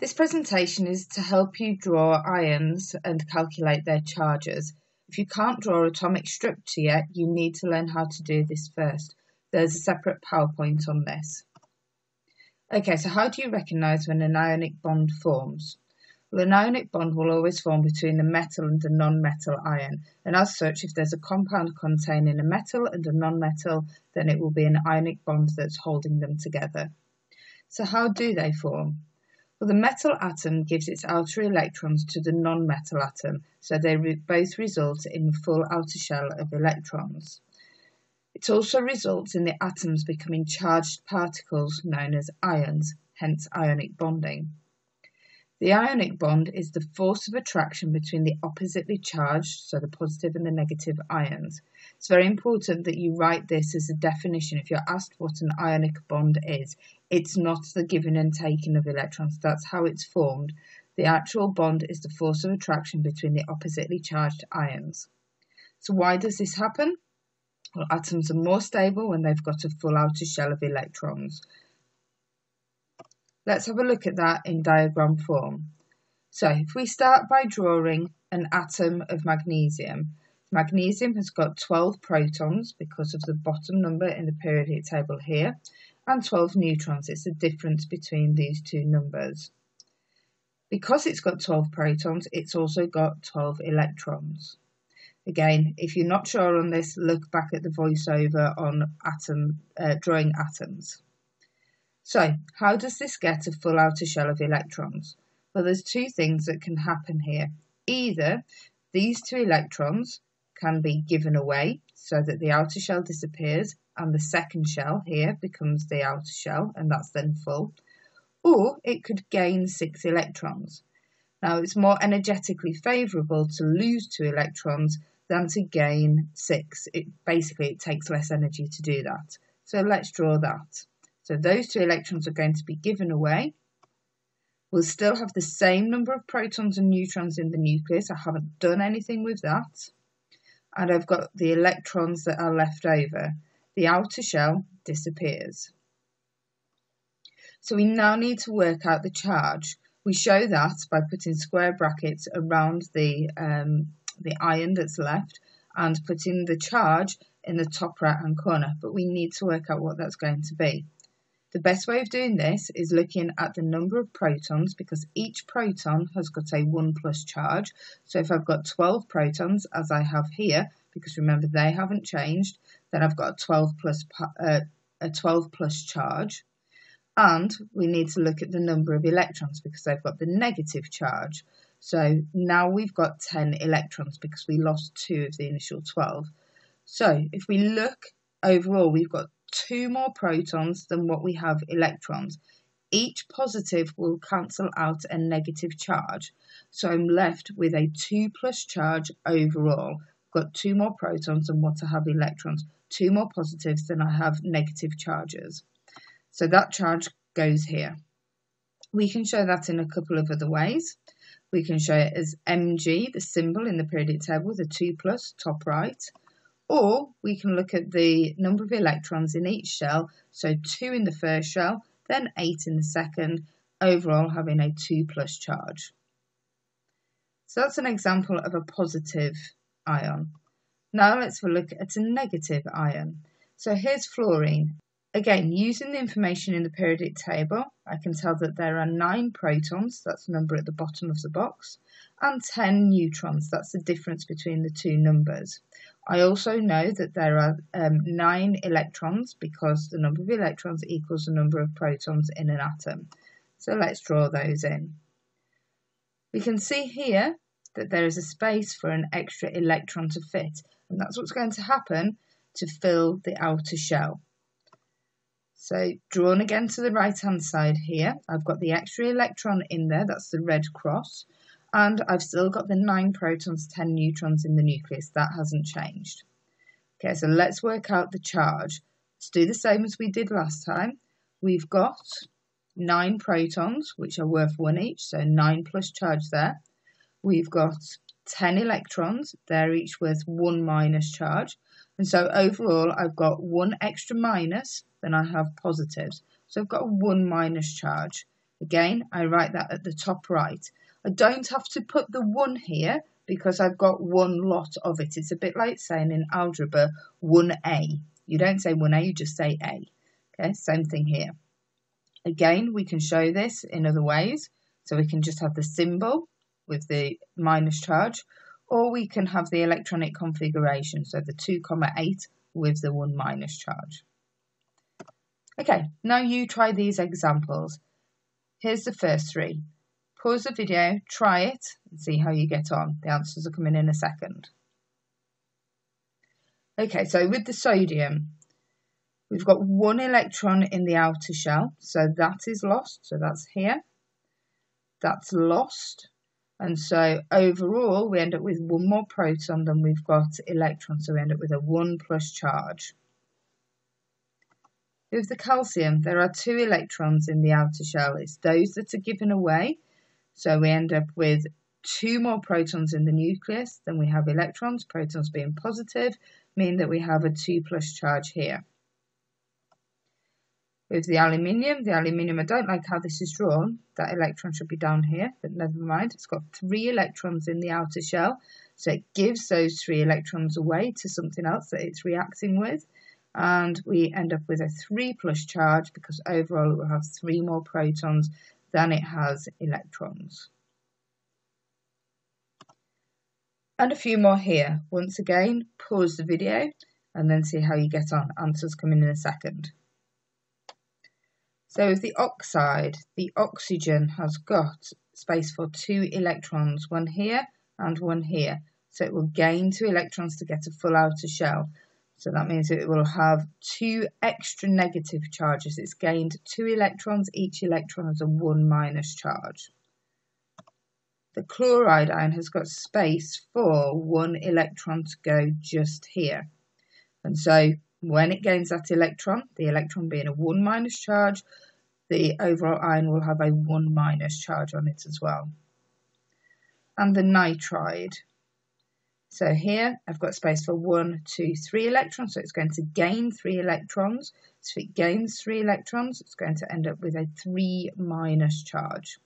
This presentation is to help you draw ions and calculate their charges. If you can't draw atomic structure yet, you need to learn how to do this first. There's a separate PowerPoint on this. Okay, so how do you recognise when an ionic bond forms? Well, an ionic bond will always form between a metal and a non-metal ion, and as such, if there's a compound containing a metal and a non-metal, then it will be an ionic bond that's holding them together. So how do they form? Well, the metal atom gives its outer electrons to the non-metal atom, so they re both result in a full outer shell of electrons. It also results in the atoms becoming charged particles known as ions, hence ionic bonding. The ionic bond is the force of attraction between the oppositely charged, so the positive and the negative ions. It's very important that you write this as a definition if you're asked what an ionic bond is. It's not the giving and taking of electrons, that's how it's formed. The actual bond is the force of attraction between the oppositely charged ions. So why does this happen? Well, atoms are more stable when they've got a full outer shell of electrons. Let's have a look at that in diagram form. So if we start by drawing an atom of magnesium, magnesium has got 12 protons because of the bottom number in the periodic table here, and 12 neutrons. It's the difference between these two numbers. Because it's got 12 protons, it's also got 12 electrons. Again, if you're not sure on this, look back at the voiceover on atom uh, drawing atoms. So, how does this get a full outer shell of electrons? Well, there's two things that can happen here. Either these two electrons can be given away so that the outer shell disappears and the second shell here becomes the outer shell and that's then full, or it could gain six electrons. Now, it's more energetically favourable to lose two electrons than to gain six. It basically it takes less energy to do that. So let's draw that. So those two electrons are going to be given away. We'll still have the same number of protons and neutrons in the nucleus. I haven't done anything with that. And I've got the electrons that are left over. The outer shell disappears. So we now need to work out the charge. We show that by putting square brackets around the, um, the ion that's left and putting the charge in the top right hand corner, but we need to work out what that's going to be. The best way of doing this is looking at the number of protons because each proton has got a 1 plus charge. So if I've got 12 protons, as I have here, because remember they haven't changed, then I've got a 12 plus, uh, a 12 plus charge. And we need to look at the number of electrons because they've got the negative charge. So now we've got 10 electrons because we lost two of the initial 12. So if we look overall, we've got two more protons than what we have electrons. Each positive will cancel out a negative charge. So I'm left with a 2 plus charge overall. Got two more protons than what I have electrons, two more positives than I have negative charges. So that charge goes here. We can show that in a couple of other ways. We can show it as Mg, the symbol in the periodic table, the 2 plus, top right. Or we can look at the number of electrons in each shell, so 2 in the first shell, then 8 in the second, overall having a 2 plus charge. So that's an example of a positive ion. Now let's look at a negative ion. So here's fluorine. Again, using the information in the periodic table, I can tell that there are 9 protons, that's the number at the bottom of the box, and 10 neutrons, that's the difference between the two numbers. I also know that there are um, nine electrons because the number of electrons equals the number of protons in an atom. So let's draw those in. We can see here that there is a space for an extra electron to fit, and that's what's going to happen to fill the outer shell. So drawn again to the right hand side here, I've got the extra electron in there, that's the red cross, and I've still got the 9 protons, 10 neutrons in the nucleus. That hasn't changed. Okay, so let's work out the charge. Let's do the same as we did last time. We've got 9 protons, which are worth 1 each, so 9 plus charge there. We've got 10 electrons, they're each worth 1 minus charge. And so overall, I've got 1 extra minus than I have positives. So I've got a 1 minus charge. Again, I write that at the top right. I don't have to put the 1 here because I've got one lot of it. It's a bit like saying in algebra 1A. You don't say 1A, you just say A. Okay, same thing here. Again, we can show this in other ways. So we can just have the symbol with the minus charge, or we can have the electronic configuration, so the 2, comma 8 with the 1 minus charge. Okay, now you try these examples. Here's the first three. Pause the video, try it, and see how you get on. The answers are coming in a second. Okay, so with the sodium, we've got one electron in the outer shell, so that is lost, so that's here. That's lost, and so overall we end up with one more proton than we've got electrons, so we end up with a 1 plus charge. With the calcium, there are two electrons in the outer shell. It's those that are given away, so we end up with two more protons in the nucleus than we have electrons, protons being positive, mean that we have a 2 plus charge here. With the aluminium, the aluminium, I don't like how this is drawn. That electron should be down here, but never mind. It's got three electrons in the outer shell, so it gives those three electrons away to something else that it's reacting with. And we end up with a 3 plus charge because overall it will have three more protons than it has electrons. And a few more here. Once again, pause the video and then see how you get on. Answers coming in a second. So with the oxide, the oxygen has got space for two electrons, one here and one here. So it will gain two electrons to get a full outer shell. So that means it will have two extra negative charges. It's gained two electrons. Each electron has a 1 minus charge. The chloride ion has got space for one electron to go just here. And so when it gains that electron, the electron being a 1 minus charge, the overall ion will have a 1 minus charge on it as well. And the nitride so here I've got space for one, two, three electrons. So it's going to gain three electrons. So if it gains three electrons, it's going to end up with a three minus charge.